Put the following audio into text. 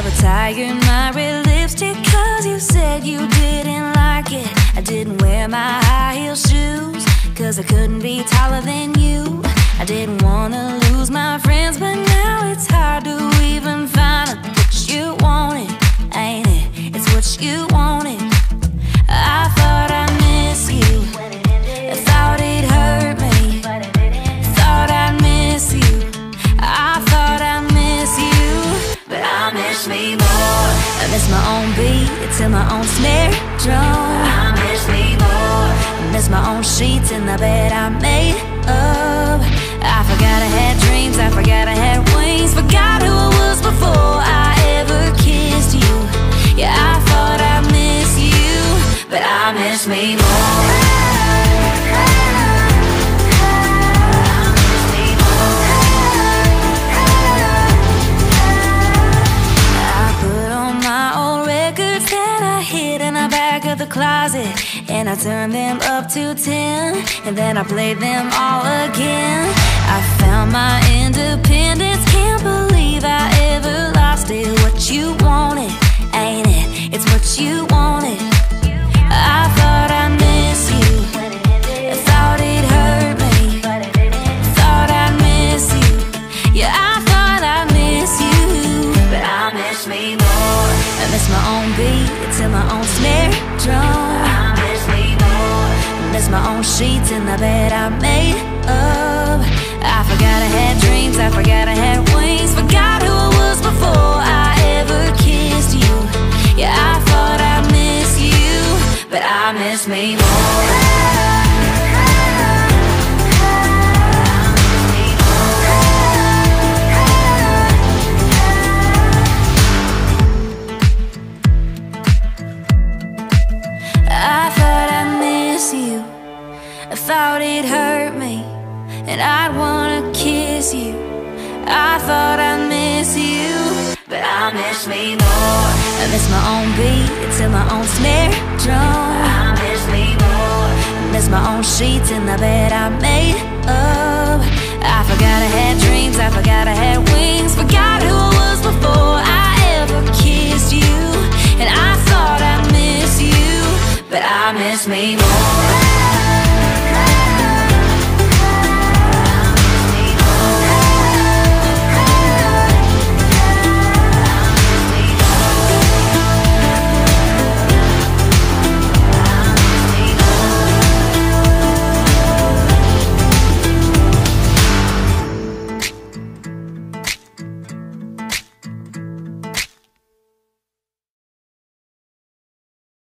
retired my red lipstick cause you said you didn't like it. I didn't wear my high heel shoes cause I couldn't be taller than you. I didn't wanna lose my friends, but now it's hard to even find my own beat to my own snare drum. I miss me more. Miss my own sheets in the bed I made up. I forgot I had dreams. I forgot I had wings. Forgot who I was before I ever kissed you. Yeah, I thought I miss you, but I miss me more. Hid in the back of the closet. And I turned them up to 10. And then I played them all again. I found my independence. Can't believe I ever lost it. What you wanted, ain't it? It's what you wanted. I thought I you. Thought it hurt me. Thought I'd miss you. Yeah, I thought I miss you, but I miss me more. I miss my own beat to my own snare drum. I miss me more. Miss my own sheets in the bed I made up. I forgot I had dreams. I forgot I had wings. Forgot who I was before I ever kissed you. Yeah, I thought I miss you, but I miss me more. Thought it hurt me, and I'd wanna kiss you. I thought I'd miss you, but I miss me more. I miss my own beat to my own snare drum. I miss me more. I miss my own sheets in the bed I made up. I forgot I had dreams. I forgot I had wings. Forgot who I was before I ever kissed you. And I thought I'd miss you, but I miss me more.